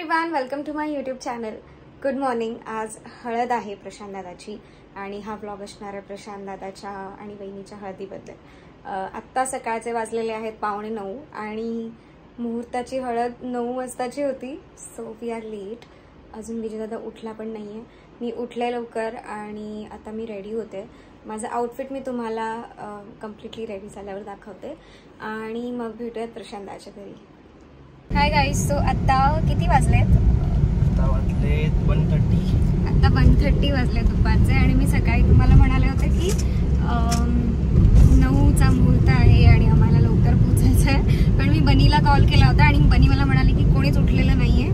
Everyone welcome to my YouTube channel good morning आज हळद आहे प्रशांत दादाची आणि हा ब्लॉग असणार आहे प्रशांत दादाच्या आणि बहिणीच्या हळदीबद्दल. आत्ता सकाळचे वाजलेले आहेत पावणे नऊ आणि मुहूर्ताची हळद नऊ वाजताची होती सो वी आर लेट अजून विजयदादा उठला पण नाही आहे मी उठले लवकर आणि आता मी रेडी होते. माझं आउटफिट मी तुम्हाला कम्प्लिटली रेडी झाल्यावर दाखवते. आणि मग भेटूयात प्रशांताच्या घरी. हाय गाईज सो आत्ता किती वाजलेत? आता वाजले वन थर्टी आता वन थर्टी वाजले दुपारचे आणि मी सकाळी तुम्हाला म्हणाले होते की नऊचा मुहूर्त आहे आणि आम्हाला लवकर पोचायचं आहे पण मी बनीला कॉल केला होता आणि बनी मला म्हणाली की कोणीच उठलेलं नाही आहे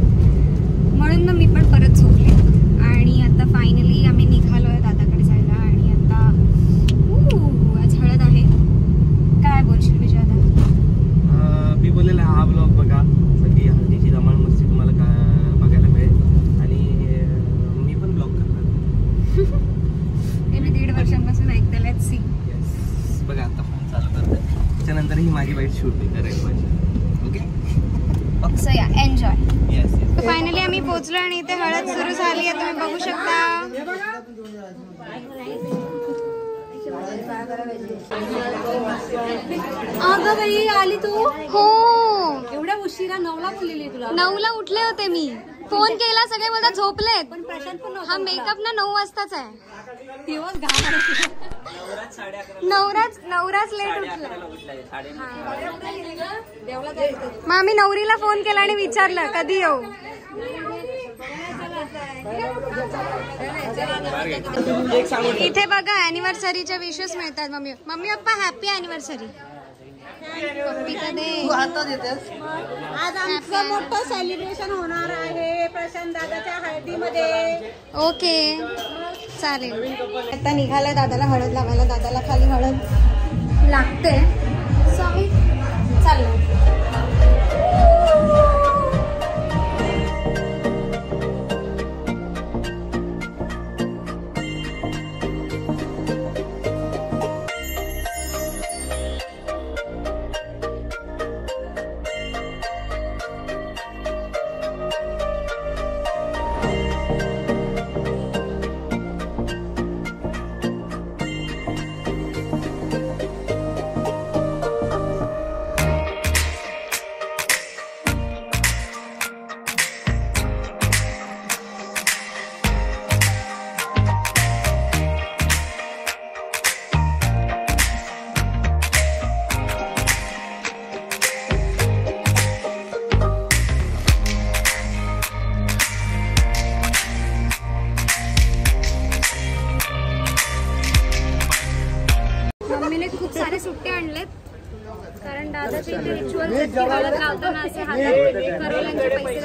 म्हणून मग मी पण परत झोपले. आणि आता आम्ही निघालो आहे दादाकडे जायला आणि आता ऊ, आज हळद आहे काय बोलशील विजय दादा मी बोललेला हा ब्लॉग बघा सगळी हळदीची धमाल मस्ती तुम्हाला का बघायला मिळेल आणि अं, मी पण ब्लॉग करणार हे मी दीड वर्षांपासून ऐकते लेट्स सी Yes. बघा आता फोन चालू करते त्याच्यानंतर ही माझी बाईट शूट मी करेल पाहिजे okay so yeah enjoy finally आम्ही पोहोचलो आणि इथे हळद सुरू झाली आहे तुम्ही बघू शकता. अगं बाई आली तू? हो. एवढ्या उशिरा नवला बोललेली तुला. नऊला उठले होते मी. फोन केला सगळे बोलतात झोपलेत. पण प्रशांत पण हा मेकअप ना नऊ वाजताच आहे. दिवस घाम नवराच नवराच लेट उठला. मग आम्ही नवरीला फोन केला आणि विचारलं कधी येऊ. इथे बघा अॅनिव्हर्सरीच्या विशेष मिळतात mummy mummy papa happy anniversary आज आमचं मोठं सेलिब्रेशन होणार आहे. प्रशांत दादाच्या हळदीमध्ये. ओके. चालेल. आता निघाला दादाला हळद लावायला. दादाला खाली हळद लागते. सो आम्ही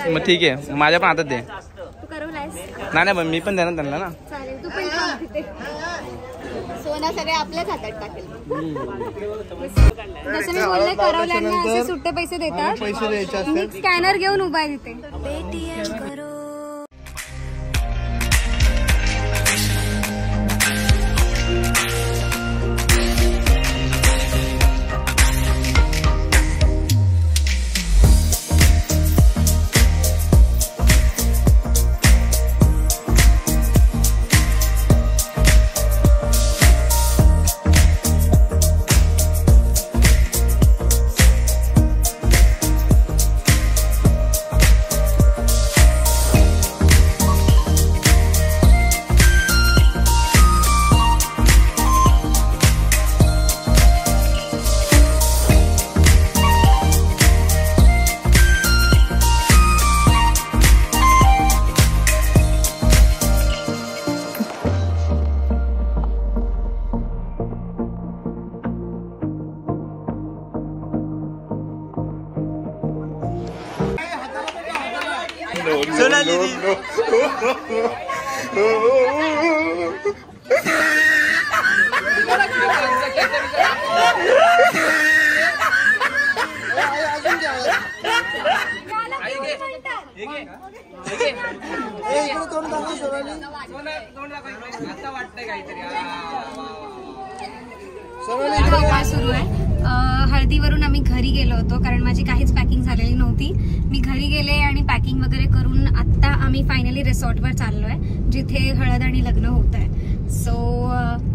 मग ठीक आहे. माझ्या पण हातात दे. तू करवलायस? नाही नाही पण मी पण देणार त्यांना ना. चालेल तू पण थांब तिथे. सोना सगळे आपल्याच हातात टाकेल. जसं मी बोलले करवल्यांना असे सुट्टे पैसे देतात. पैसे द्यायचे स्कॅनर घेऊन उभा आहे तिथे. सोनाली काय सुरू आहे अं, हळदीवरून आम्ही घरी गेलो होतो कारण माझी काहीच पॅकिंग झालेली नव्हती. मी घरी गेले आणि पॅकिंग वगैरे करून रिसॉर्टवर चाललोय जिथे हळद आणि लग्न होत आहे सो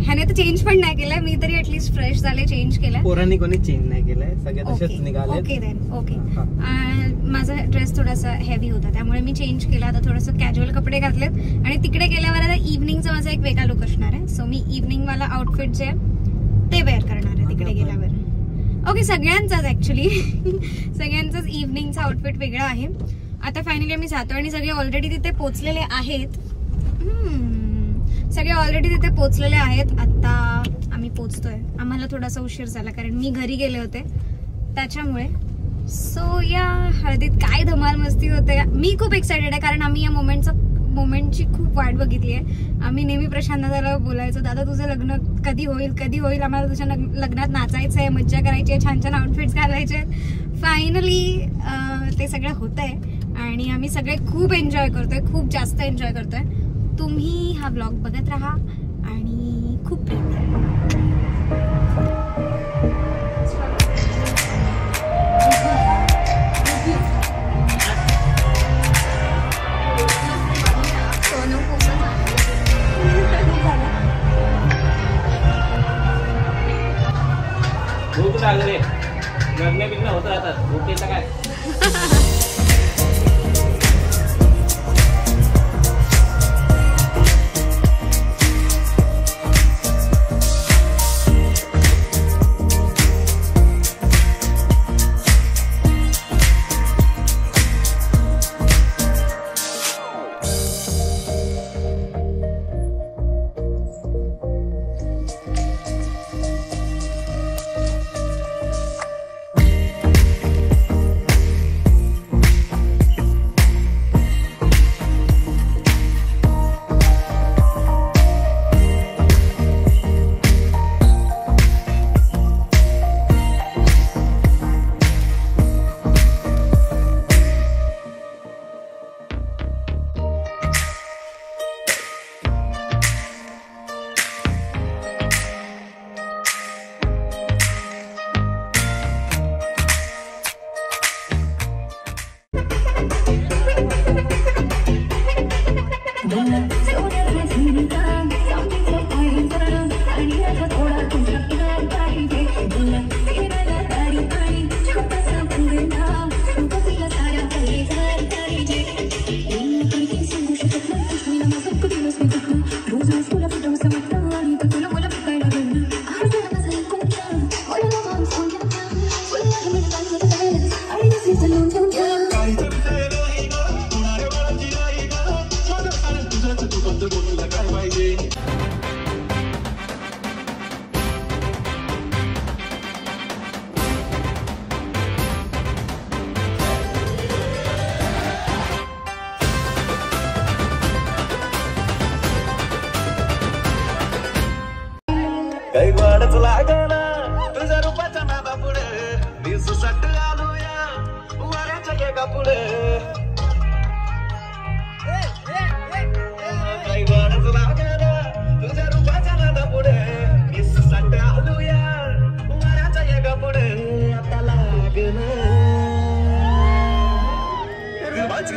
ह्याने तर चेंज पण नाही केलंय मी तरी ऍटलीस्ट फ्रेश झाले चेंज केलंय. पोरांनी कोणी चेंज नाही केलंय सगळे तसेच निघाले ओके देन ओके. माझा ड्रेस थोडासा हेवी होता त्यामुळे मी चेंज केला आता थोडंसं कॅज्युअल कपडे घातलेत. आणि तिकडे गेल्यावर आता इव्हनिंगचा माझा एक वेगळा लुक असणार आहे. सो मी इव्हनिंग वाला आउटफिट जे आहे, ते वेअर करणार आहे तिकडे गेल्यावर. ओके सगळ्यांचाच ऍक्च्युली सगळ्यांचाच इव्हनिंगचं आउटफिट वेगळा आहे. आता फायनली आम्ही जातो आणि सगळे ऑलरेडी तिथे पोचलेले आहेत. Hmm. सगळे ऑलरेडी तिथे पोचलेले आहेत. आता आम्ही पोचतोय आम्हाला थोडासा उशीर झाला कारण मी घरी गेले होते. त्याच्यामुळे. सो या हळदीत काय धमाल मस्ती होते. मी खूप एक्सायटेड आहे कारण आम्ही या मोमेंटचा मोमेंटची खूप वाट बघितली आहे. आम्ही नेहमी प्रशांत दादाला बोलायचो दादा तुझं लग्न कधी होईल? कधी होईल? आम्हाला तुझ्या लग्नात नाचायचं आहे मज्जा करायची आहे छान छान आउटफिट्स घालायचे फायनली ते सगळं होत आहे आणि आम्ही सगळे खूप एन्जॉय करतोय खूप जास्त एन्जॉय करतोय. तुम्ही हा ब्लॉग बघत राहा आणि खूप प्रेम चांगले लागले लग्न बिग्न होत राहतात भूकेचं काय?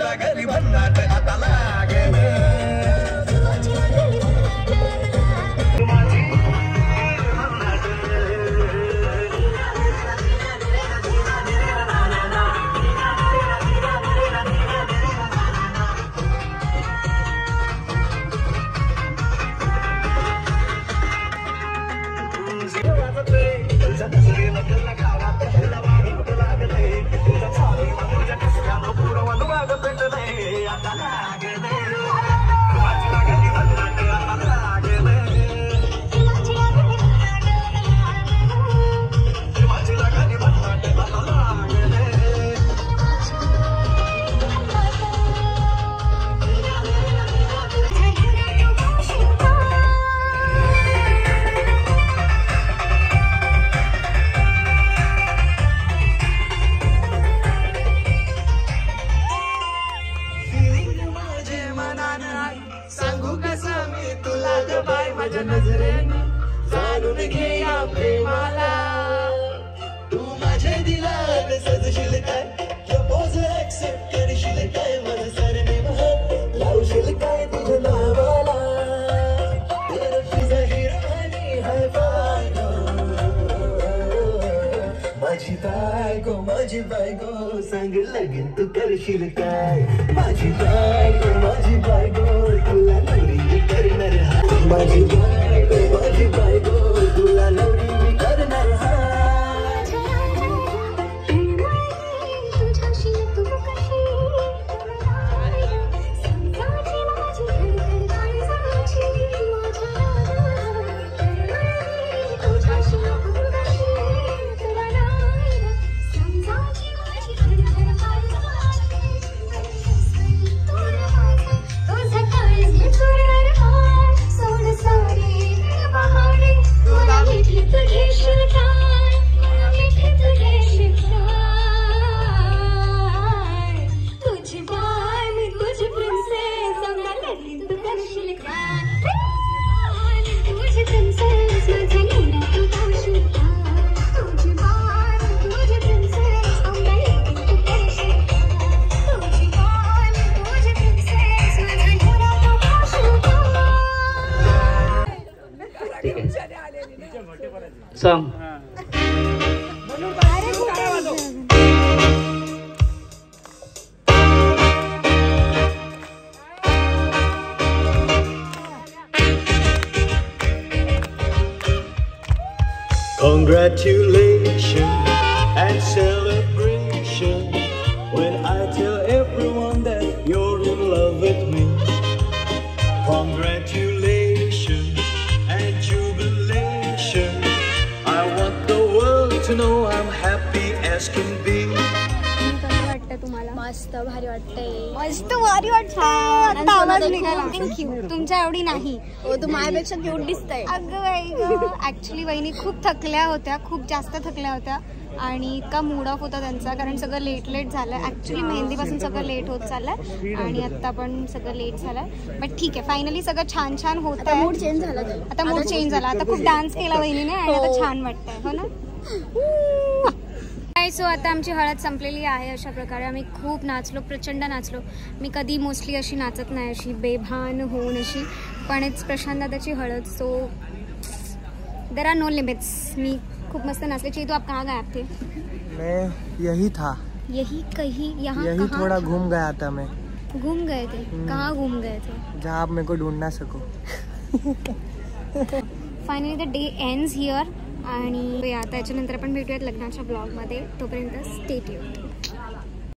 माझी लागली माझ्या नजरेने जाणून घे या प्रेमाला. तू माझ्या दिलान सजशील काय? प्रपोज ऍक्सेप्ट करशील काय? मला सरनेम हो, लावशील काय तुझ्या नावाला? माझी बायको माझी बायको सांग लगेन तू करशील काय? माझी बायको माझी बायको तुला नवरी माझी बायको माझी बायको तुला नवरी सांग Congratulations मस्त भारी वाटतंय. मस्त भारी वाटतं आवाज निघाला. तुमच्या एवढी नाही. हो तू माझ्यापेक्षा क्यूट दिसतंय. अगं बाई ऍक्च्युली वहिनी खूप थकल्या होत्या खूप जास्त थकल्या होत्या. आणि इतका मूड ऑफ होता त्यांचा कारण सगळं लेट लेट झालं ऍक्च्युली मेहंदीपासून सगळं लेट होत चाललंय. आणि आता पण सगळं लेट झालंय. बट ठीक आहे फायनली सगळं छान छान होत आता मूड चेंज झाला. आता मूड चेंज झाला. आता खूप डान्स केला वहिनीने आणि आता छान वाटतंय हो ना? काय सो आता आमची हळद संपलेली आहे अशा प्रकारे. आम्ही खूप नाचलो प्रचंड नाचलो. मी कधी मोस्टली अशी नाचत नाही अशी बेभान होऊन अशी. पण इट्स प्रशांत दादाची हळद so there are no limits मी खूप मस्त नाचले. चाहिए तो आप कहाँ गए आप थे? मैं यही था. यही कहीं यहाँ यही कहाँ थोड़ा? घूम गया था मैं. घूम गए थे? कहाँ घूम गए थे? जहाँ आप मेरे को ढूंढ ना सको. Finally the day ends here आणि आता त्याच्यानंतर आपण भेटूयात लग्नाच्या ब्लॉगमध्ये. तोपर्यंत स्टेट येऊ